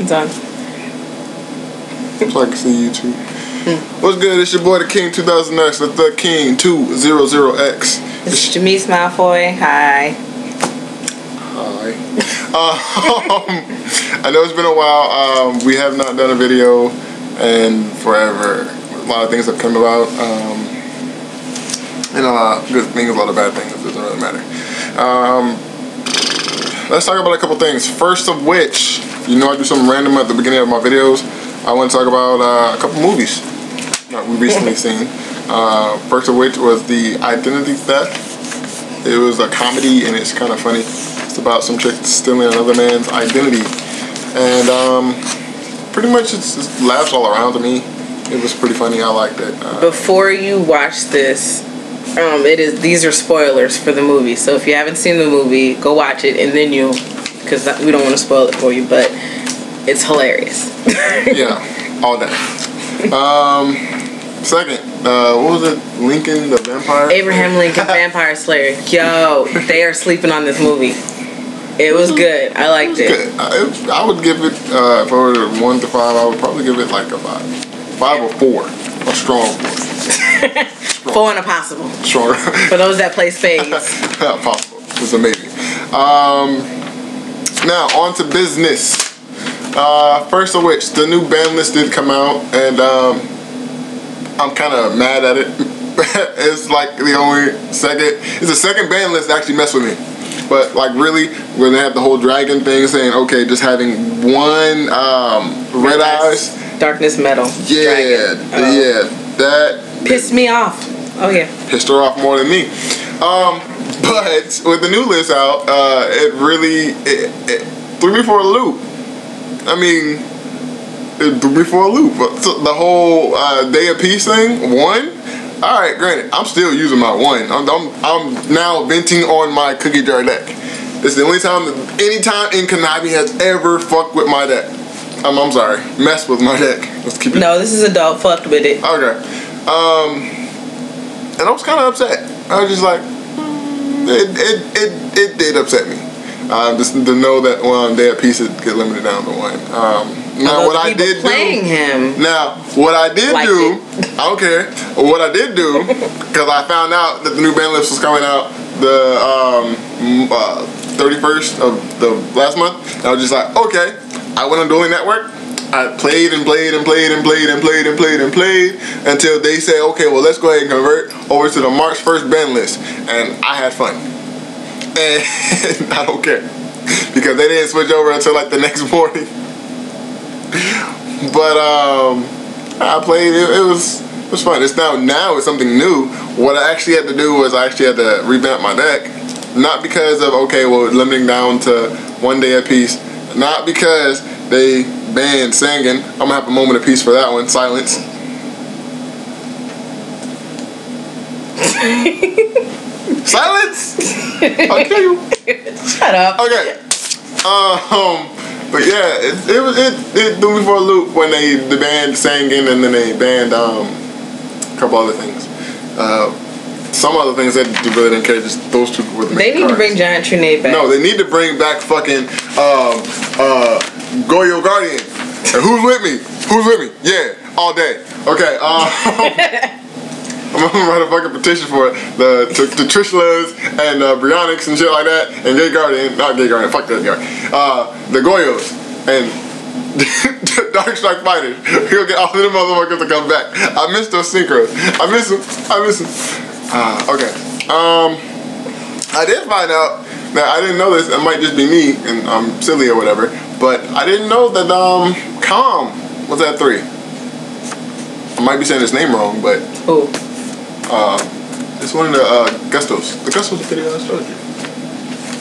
On. So I can see you too. What's good? It's your boy, the King 2000X, the, the King 200X. It's Jamise Malfoy. Hi. Hi. Um, I know it's been a while. Um, we have not done a video in forever. A lot of things have come about. Um, and a lot of good things, a lot of bad things. It doesn't really matter. Um, let's talk about a couple things. First of which, you know I do something random at the beginning of my videos. I want to talk about uh, a couple movies that we recently seen. Uh, first of which was the Identity Theft. It was a comedy and it's kind of funny. It's about some chick stealing another man's identity, and um, pretty much it's just laughs all around to me. It was pretty funny. I liked it. Uh, Before you watch this, um, it is these are spoilers for the movie. So if you haven't seen the movie, go watch it and then you, because we don't want to spoil it for you, but it's hilarious. yeah, all that. Um, second, uh, what was it? Lincoln the Vampire. Abraham Lincoln Vampire Slayer. Yo, they are sleeping on this movie. It was good. I liked it. Good. I, it- I would give it uh, if I were one to five. I would probably give it like a five, five or four, a strong four, Four and a possible. strong. For those that play spades. possible. It's amazing. Um, now on to business. Uh, first of which, the new ban list did come out, and um, I'm kind of mad at it. it's like the only second. It's the second ban list that actually messed with me. But like really, when they have the whole dragon thing, saying okay, just having one um, red eyes. Darkness Metal. Yeah, Dragon. Oh. yeah, that Pissed me off. Oh yeah. pissed her off more than me. Um, but with the new list out, uh, it really it, it threw me for a loop. I mean, it threw me for a loop. So the whole uh, day of peace thing, one. All right, granted, I'm still using my one. I'm, I'm, I'm now venting on my cookie jar deck. It's the only time, any time in Konami has ever fucked with my deck. I'm, I'm sorry, messed with my deck. Let's keep it No, this is adult fucked with it. Okay. Um, and I was kind of upset. I was just like, it, it, it, it did upset me. Uh, just to know that one day a piece it get limited down to one. Um, now what I did playing do. him. Now what I did Liked do. it. I don't care. What I did do because I found out that the new band list was coming out the um, uh, 31st of the last month. And I was just like, okay. I went on Dueling Network. I played and played and played and played and played and played and played until they said, okay, well, let's go ahead and convert over to the March 1st band list. And I had fun. And I don't care. Because they didn't switch over until like the next morning. But um, I played, it, it was it was fun. It's now, now it's something new. What I actually had to do was I actually had to revamp my deck. Not because of, okay, well, limiting down to one day a piece. Not because they banned Sangan. I'm gonna have a moment of peace for that one. Silence. Silence. I'll kill you. Shut up. Okay. Um. But yeah, it, it was it, it threw me for a loop when they the band Sangan and then they banned um a couple other things. Uh, some other things that they really didn't care. Just those two were the They need to bring Giant Trunade back. No, they need to bring back fucking um uh Goyo Guardian. And who's with me? Who's with me? Yeah, all day. Okay. Um, I'm gonna write a fucking petition for it. The to, to Trishulas and uh, Brionacs and shit like that, and Gay Guardian, not Gay Guardian, fuck that guy. Uh, the Goyos and Dark Strike Fighters. He'll get all of them motherfuckers to come back. I miss those synchros. I miss them. I miss them. Uh, okay. Um, I did find out that I didn't know this. It might just be me and I'm silly or whatever, but I didn't know that um Caam was at three. I might be saying his name wrong, but oh, uh, it's one of the uh, Gustos. The Gustos video I showed you.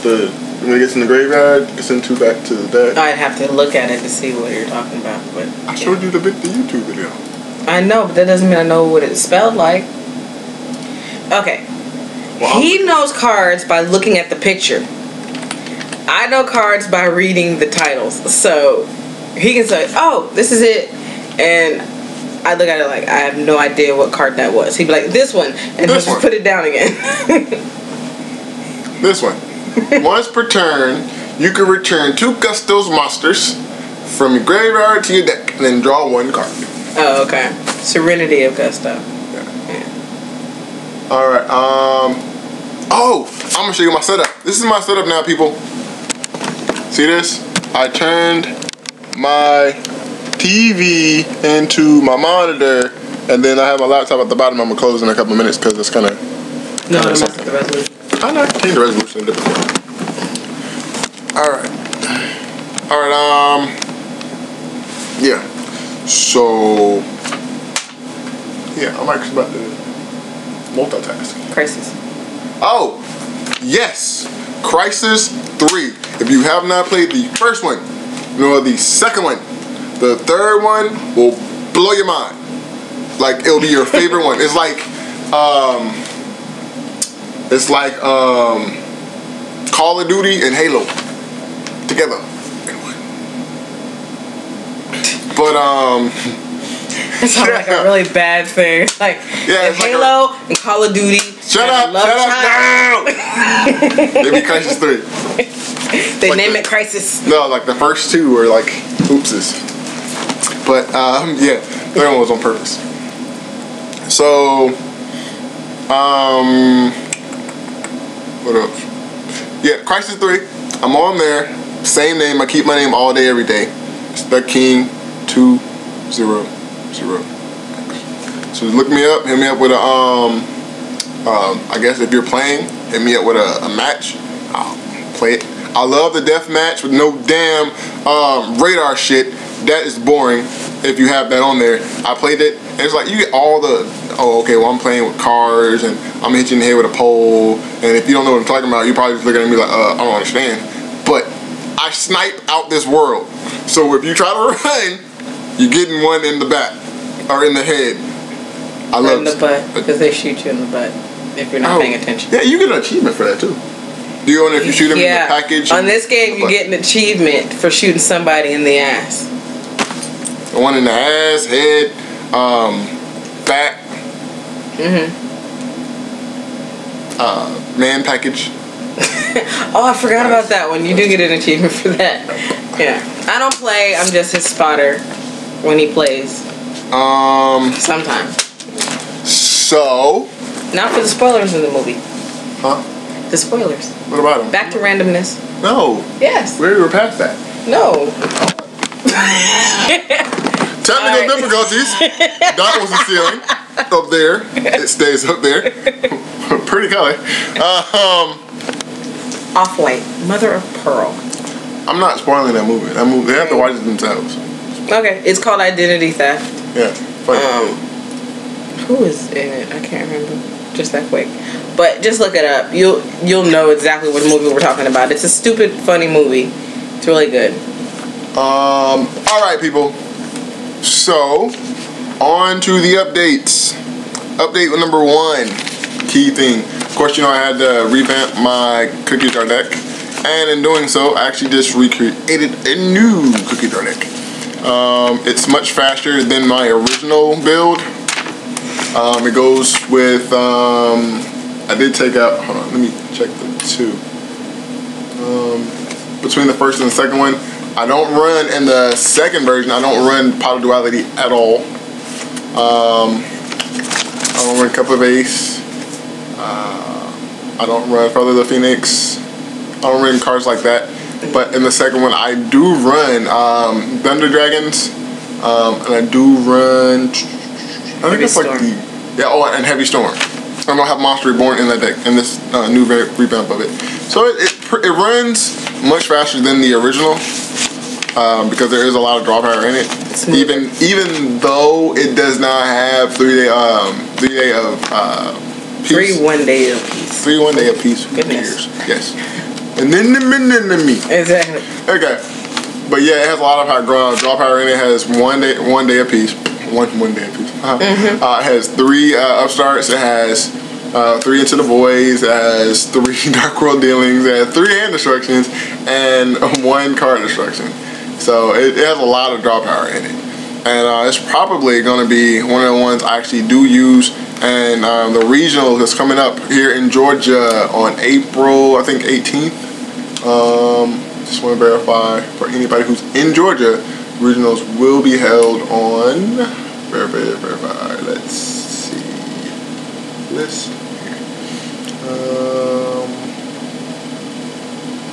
The when it gets in the graveyard, gets into back to the dead. I'd have to look at it to see what you're talking about. But I showed you the, vid- the YouTube video. I know, but that doesn't mean I know what it's spelled like. Okay. Well, he knows cards by looking at the picture. I know cards by reading the titles. So he can say, "Oh, this is it," and I look at it like I have no idea what card that was. He'd be like, "This one," and he'll This just put it down again. This one. Once per turn, you can return two Gustos monsters from your graveyard to your deck, and then draw one card. Oh, okay. Serenity of Gusto. Yeah. All right. Um. Oh, I'm gonna show you my setup. This is my setup now, people. See this? I turned my TV into my monitor, and then I have my laptop at the bottom. I'm gonna close in a couple minutes because it's kind of. No, no, that's the resolution. I know. Change the resolution a different way. All right. All right. Um. Yeah. So. Yeah, I'm actually about to multitask. Crysis. Oh, yes. Crysis 3. If you have not played the first one, nor the second one, the third one will blow your mind. Like it'll be your favorite one. It's like um it's like um Call of Duty and Halo together. But um It sounds like a really bad thing. Like, Yeah, it's like Halo and Call of Duty. Shut up! Love Shut Child, up! No! Maybe Crysis Three. They like name the- it Crysis. No, like the first two were like oopses. But um, yeah, third one was on purpose. So, um, what else? Yeah, Crysis Three. I'm on there. Same name. I keep my name all day, every day. It's the King Two Zero Zero. So look me up. Hit me up with a um. Um, I guess if you're playing, hit me up with a, a match. I'll play it. I love the death match with no damn um, radar shit. That is boring. If you have that on there, I played it. And it's like you get all the oh okay. Well, I'm playing with cars and I'm hitting you in the head with a pole. And if you don't know what I'm talking about, you're probably just looking at me like uh, I don't understand. But I snipe out this world. So if you try to run, you're getting one in the back or in the head. I Or love in the butt because they shoot you in the butt if you're not Oh. paying attention. Yeah, you get an achievement for that too. Do you own it if you shoot them yeah. in the package? On this game, you get an achievement for shooting somebody in the ass. the one in the ass, head, um, back, Mm-hmm. uh, man package. Oh, I forgot about that one. You do get an achievement for that. Yeah. I don't play. I'm just his spotter when he plays. Um, Sometimes. so, Not for the spoilers in the movie. huh? The spoilers. What about them? Back to randomness. No, Yes. we were past that. No. Technical Alright. difficulties. that was the ceiling up there. It stays up there. Pretty color. Um, Off white. Mother of pearl. I'm not spoiling that movie. That movie, they have to watch it themselves. Okay. It's called Identity Theft. Yeah. Um, who is in it? I can't remember. Just that quick. But just look it up. You'll you'll know exactly what movie we're talking about. It's a stupid, funny movie. It's really good. Um, all right, people. So, on to the updates. Update number one, key thing. Of course, you know I had to revamp my cookie jar deck, and in doing so, I actually just recreated a new cookie jar deck. Um, it's much faster than my original build. Um, it goes with. Um, I did take out. Hold on, let me check the two. Um, between the first and the second one. I don't run in the second version. I don't run Pot of Duality at all. Um, I don't run Cup of Ace. Uh, I don't run Feather the Phoenix. I don't run cards like that. But in the second one, I do run um, Thunder Dragons, um, and I do run. I think it's like Storm. the yeah. Oh, and Heavy Storm. I'm gonna have Monster Reborn in that deck in this uh, new re- revamp of it. So it, it it runs much faster than the original um, because there is a lot of draw power in it. Smoother. Even even though it does not have three day um three day of uh peace. Three one day of peace. three one day of peace. Goodness. cares? Yes. And then the minute me. Exactly. Okay. But yeah, it has a lot of high draw, draw power in it. It has one day one day apiece. One one day apiece. Uh-huh. Uh, it has three uh, upstarts. It has uh, three into the voids. It has three dark world dealings. It has three hand destructions and one card destruction. So it, it has a lot of draw power in it. And uh, it's probably going to be one of the ones I actually do use. And um, the regional that's coming up here in Georgia on April, I think 18th. Um, just want to verify for anybody who's in Georgia. Regionals will be held on. Verify, verify. Let's see. This. Um,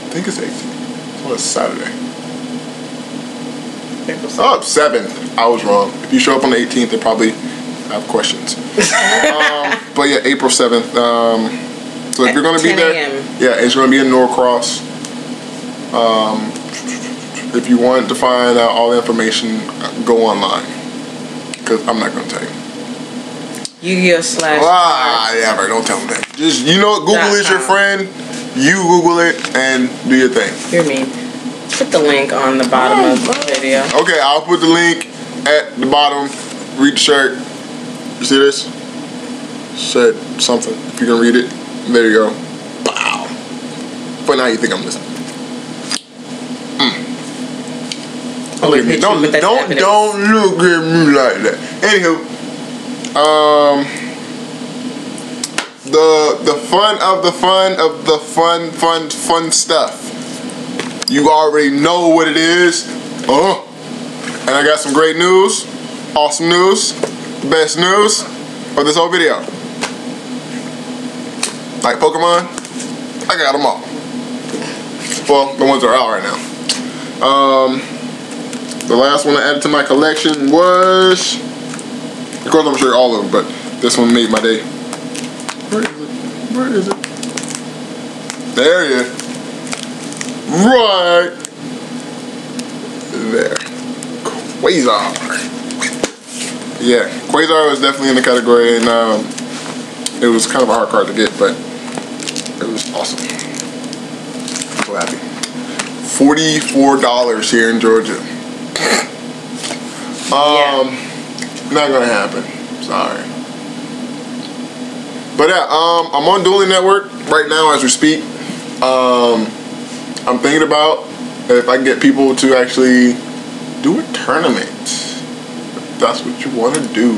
I think it's 18th. It's on a Saturday. April Oh, 7th. I was wrong. If you show up on the 18th, they probably have questions. um, but yeah, April 7th. Um, so if At you're going to be there, yeah, it's going to be in Norcross. Um, if you want to find out all the information, go online. Because I'm not going to tell you. Yu-Gi-Oh slash. Ah, yeah, right. Don't tell them that. Just, you know, Google is your friend. You Google it and do your thing. You're mean. Put the link on the bottom of the video. Okay, I'll put the link at the bottom. Read the shirt. You see this? Said something. If you can read it, there you go. Wow. But now you think I'm listening. I'm Look at me. hit Don't don't evidence. don't look at me like that. Anywho, um, the the fun of the fun of the fun fun fun stuff. You already know what it is. Uh, and I got some great news, awesome news, best news for this whole video. Like Pokemon, I got them all. Well, the ones that are out right now. Um, the last one I added to my collection was, of course, I'm sure all of them, but this one made my day. Where is it? Where is it? There it is. Right there. Quasar. Yeah, Quasar was definitely in the category, and um, it was kind of a hard card to get, but it was awesome. I'm so happy. Forty-four dollars here in Georgia. Um, not gonna happen. Sorry. But yeah, um, I'm on Dueling Network right now as we speak. Um, I'm thinking about if I can get people to actually do a tournament. If that's what you want to do,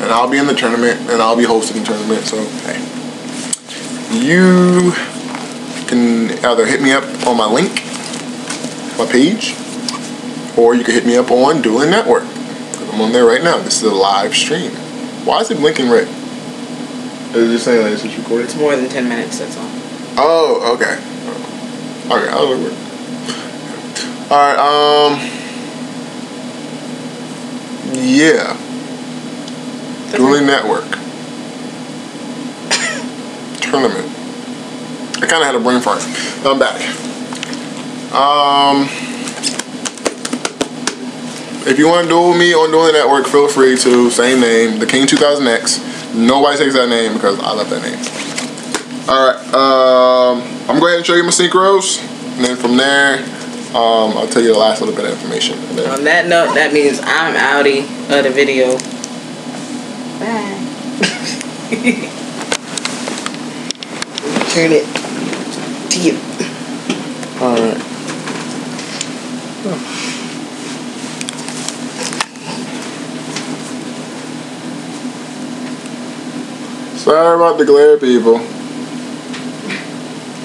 and I'll be in the tournament and I'll be hosting the tournament. So hey, you can either hit me up on my link, my page, or you can hit me up on Dueling Network. I'm on there right now. This is a live stream. Why is it blinking red? Is it just saying like this is recording? It's more than 10 minutes, that's all. Oh, okay. Okay, I'll look it. Alright, um Yeah. Dueling Network. Tournament. I kinda had a brain fart. I'm back. Um if you want to duel me on Dueling Network, feel free to. Same name, the King 2000X. Nobody takes that name because I love that name. Alright, um, I'm going to go ahead and show you my synchros. And then from there, um, I'll tell you the last little bit of information. And On that note, that means I'm outie of the video. Bye. Turn it to you. Alright. Sorry about the glare, people.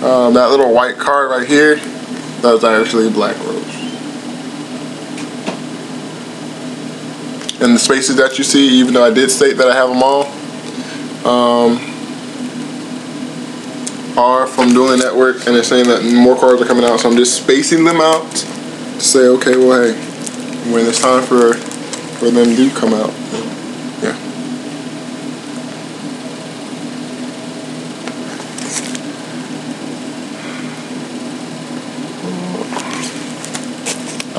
Um, that little white card right here, that's actually Black Rose. And the spaces that you see, even though I did state that I have them all, um, are from Dueling Network, and they're saying that more cards are coming out, so I'm just spacing them out to say, okay, well, hey, when it's time for for them to come out,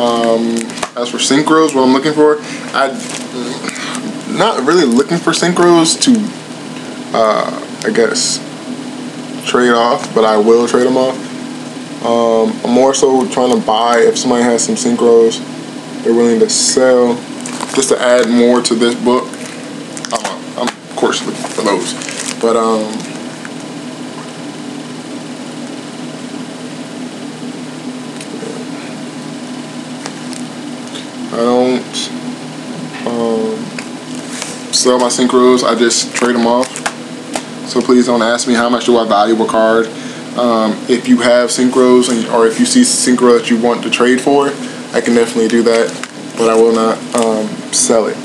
Um, as for synchros, what I'm looking for, I not really looking for synchros to, uh, I guess, trade off, but I will trade them off. Um, I'm more so trying to buy if somebody has some synchros they're willing to sell just to add more to this book. I'm, I'm of course looking for those, but um, I don't um, sell my synchros. I just trade them off. So please don't ask me how much do I value a card. Um, if you have synchros and, or if you see synchro that you want to trade for, I can definitely do that. but I will not um, sell it.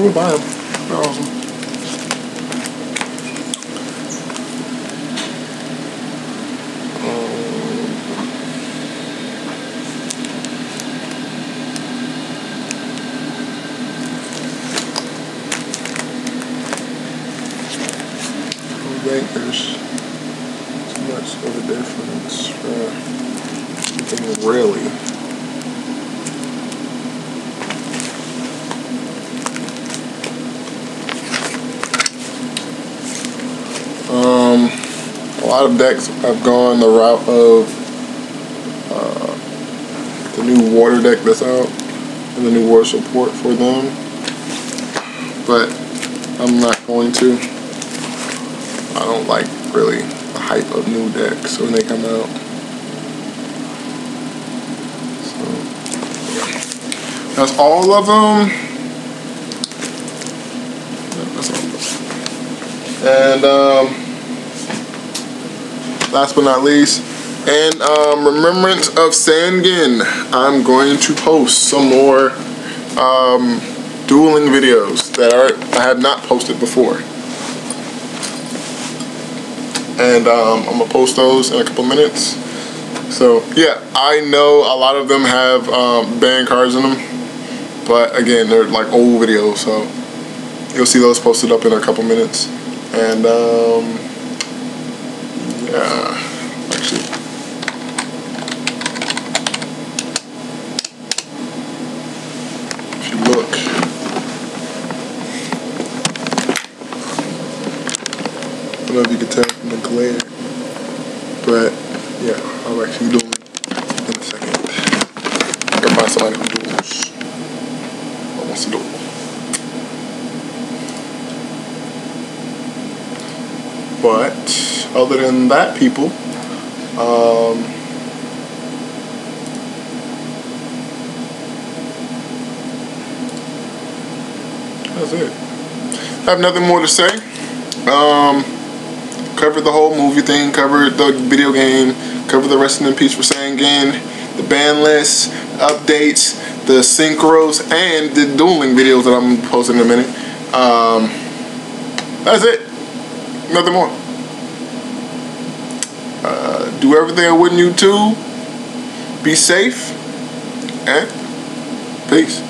Will buy them. They're awesome. think there's too much of a difference for anything really. Um, a lot of decks have gone the route of uh, the new water deck that's out and the new water support for them, but I'm not going to. I don't like really the hype of new decks when they come out. So that's all of them. that's all of them. And um, last but not least, and um, remembrance of Sangan, I'm going to post some more um, dueling videos that are I have not posted before and um, I'm gonna post those in a couple minutes. So yeah, I know a lot of them have um, cards in them, but again, they're like old videos, so you'll see those posted up in a couple minutes. And um, yeah, actually. If you look, I don't know if you can tell from the glare. But yeah, I'll actually do it in a second. I can find somebody who duels. Who wants to duel. But other than that, people, um, that's it. I have nothing more to say. Um, covered the whole movie thing, covered the video game, covered the Resting in Peace for Sangan, the ban list, updates, the synchros, and the dueling videos that I'm posting in a minute. Um, that's it. Nothing more. Do everything I would in you too. Be safe. And peace.